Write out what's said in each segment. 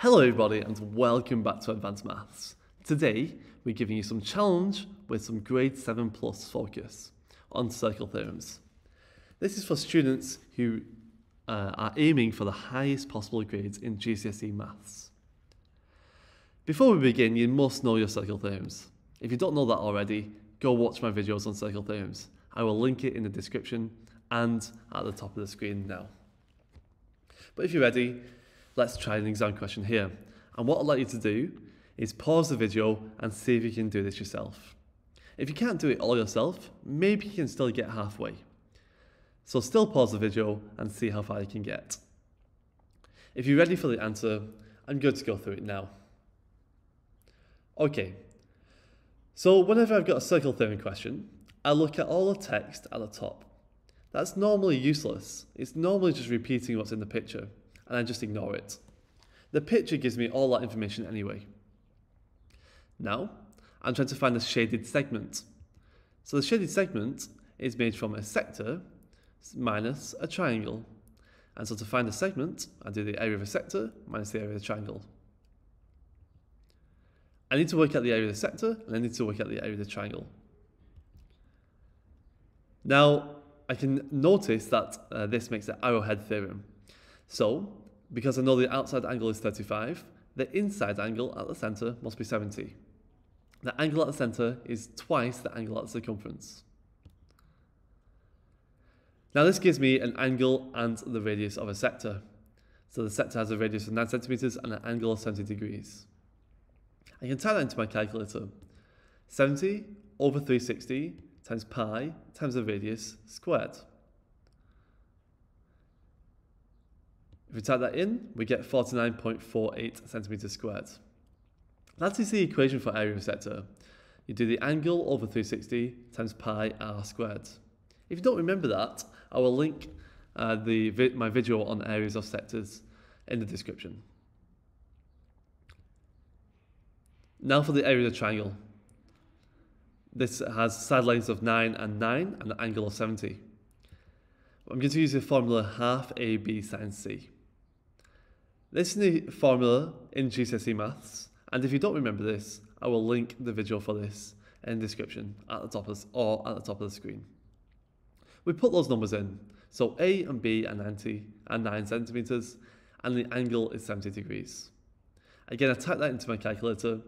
Hello everybody and welcome back to Addvance Maths. Today we're giving you some challenge with some grade 7 plus focus on circle theorems. This is for students who uh, are aiming for the highest possible grades in GCSE Maths. Before we begin you must know your circle theorems. If you don't know that already, go watch my videos on circle theorems. I will link it in the description and at the top of the screen now. But if you're ready, let's try an exam question here. And what I'd like you to do is pause the video and see if you can do this yourself. If you can't do it all yourself, maybe you can still get halfway. So still pause the video and see how far you can get. If you're ready for the answer, I'm good to go through it now. Okay, so whenever I've got a circle theorem question, I look at all the text at the top. That's normally useless. It's normally just repeating what's in the picture, and I just ignore it. The picture gives me all that information anyway. Now, I'm trying to find the shaded segment. So the shaded segment is made from a sector minus a triangle. And so to find the segment, I do the area of a sector minus the area of the triangle. I need to work out the area of the sector, and I need to work out the area of the triangle. Now, I can notice that uh, this makes the arrowhead theorem. So, because I know the outside angle is 35, the inside angle at the centre must be 70. The angle at the centre is twice the angle at the circumference. Now this gives me an angle and the radius of a sector. So the sector has a radius of 9 centimetres and an angle of 70 degrees. I can type that into my calculator. 70 over 360 times pi times the radius squared. If we type that in, we get 49.48 centimetres squared. That is the equation for area of sector. You do the angle over 360 times pi r squared. If you don't remember that, I will link uh, the vi my video on areas of sectors in the description. Now for the area of the triangle. This has side lengths of 9 and 9 and an angle of 70. I'm going to use the formula half AB sine C. This is the formula in GCSE Maths, and if you don't remember this, I will link the video for this in the description at the top of, or at the top of the screen. We put those numbers in, so A and B are 90 and 9 centimeters, and the angle is 70 degrees. Again, I type that into my calculator,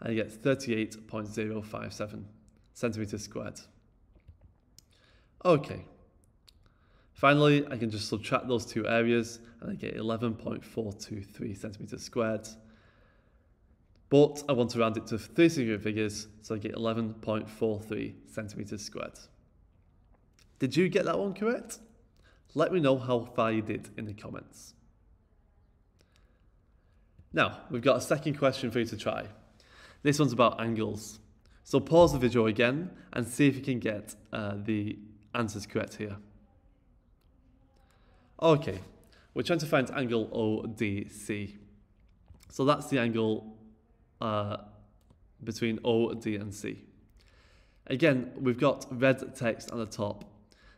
and I get 38.057 centimeters squared. Okay. Finally, I can just subtract those two areas and I get 11.423 centimeters squared. But I want to round it to three singular figures, so I get 11.43 centimeters squared. Did you get that one correct? Let me know how far you did in the comments. Now, we've got a second question for you to try. This one's about angles. So pause the video again and see if you can get uh, the answers correct here. Okay, we're trying to find angle ODC. So that's the angle uh, between OD and C. Again, we've got red text at the top.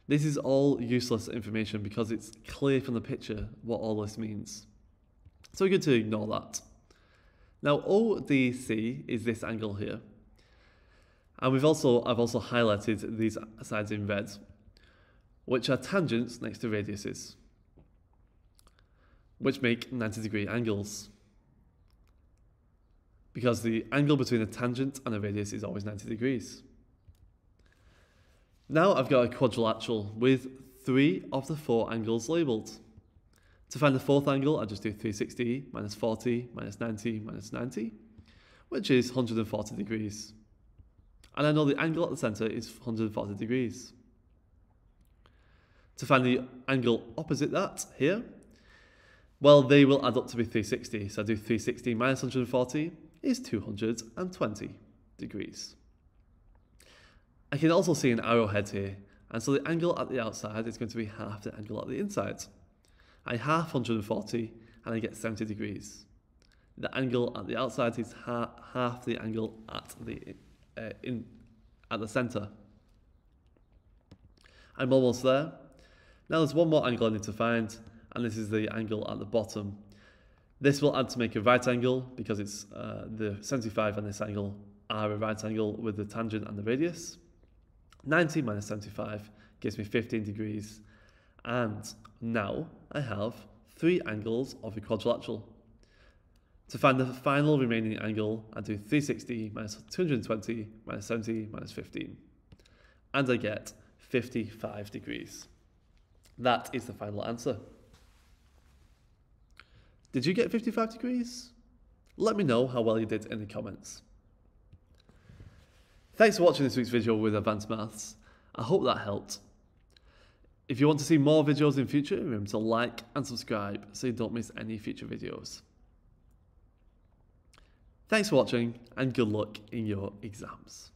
This is all useless information because it's clear from the picture what all this means. So we're going to ignore that. Now ODC is this angle here. And we've also I've also highlighted these sides in red, which are tangents next to radiuses, which make 90 degree angles. Because the angle between a tangent and a radius is always 90 degrees. Now I've got a quadrilateral with three of the four angles labelled. To find the fourth angle, I just do 360 minus 40 minus 90 minus 90, which is 140 degrees. And I know the angle at the centre is 140 degrees. To find the angle opposite that, here, well, they will add up to be 360. So I do 360 minus 140 is 220 degrees. I can also see an arrowhead here, and so the angle at the outside is going to be half the angle at the inside. I half 140 and I get 70 degrees. The angle at the outside is ha half the angle at the uh, in at the centre. I'm almost there. Now there's one more angle I need to find, and this is the angle at the bottom. This will add to make a right angle because it's uh, the 75 and this angle are a right angle with the tangent and the radius. 90 minus 75 gives me 15 degrees. And now I have three angles of a quadrilateral. To find the final remaining angle, I do 360 minus 220 minus 70 minus 15. And I get 55 degrees. That is the final answer. Did you get 55 degrees? Let me know how well you did in the comments. Thanks for watching this week's video with Addvance Maths. I hope that helped. If you want to see more videos in future, remember to like and subscribe so you don't miss any future videos. Thanks for watching and good luck in your exams.